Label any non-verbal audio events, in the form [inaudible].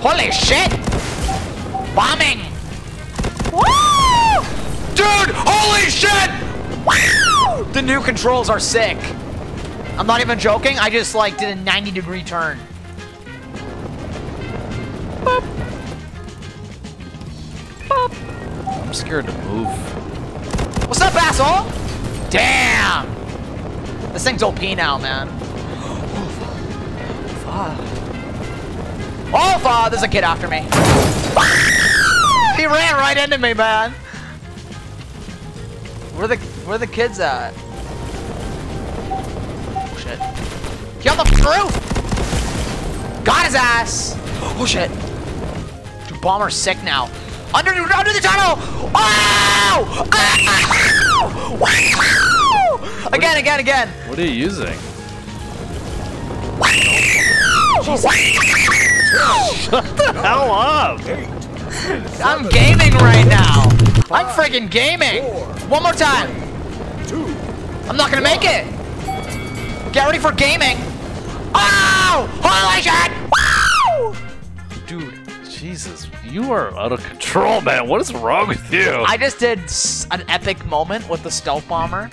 Holy shit! Bombing! Woo! Dude, holy shit! Wow! The new controls are sick. I'm not even joking. I just like did a 90 degree turn. Boop. Boop. I'm scared to move. What's up, asshole? Damn! This thing's OP now, man. Oh, [gasps] fuck! There's a kid after me. he ran right into me, man. Where the where the kids at? Oh, shit. Get on the roof! Got his ass! Oh shit. Dude, bomber's sick now. Under under the tunnel! Oh! Ah! Again, again, again. What are you using? Shut the hell up! I'm gaming right now. I'm freaking gaming. One more time. I'm not gonna make it. Get ready for gaming. Oh! Holy shit! Woo! Dude, Jesus, you are out of control, man. What is wrong with you? I just did an epic moment with the stealth bomber.